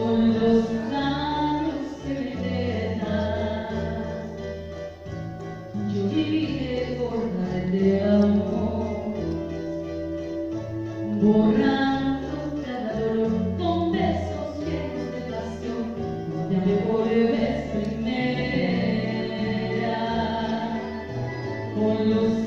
Con los años que me quedan, yo viviré por el de amor, borrando cada dolor con besos llenos de pasión. Ya no volveré a ser mera. Con los